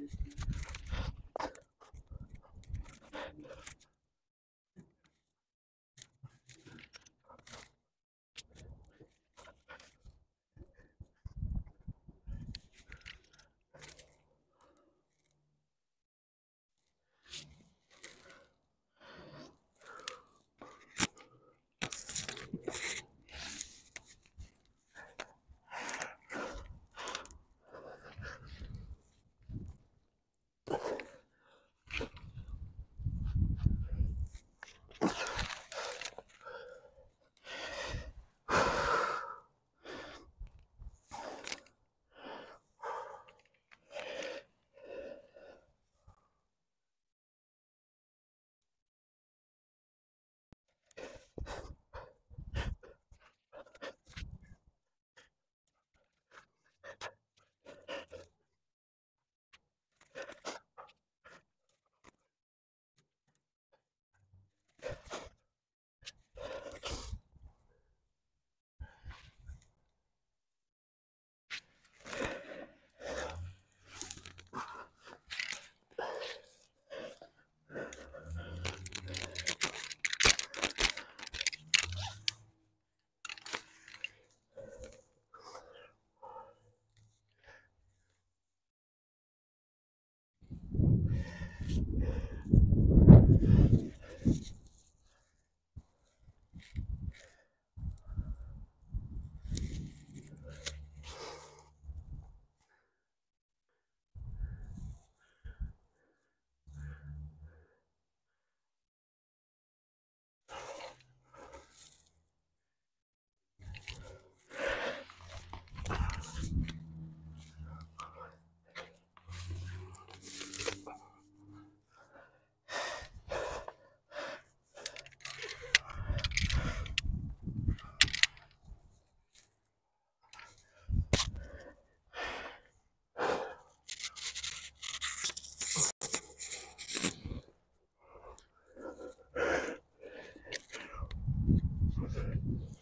this thing. Good.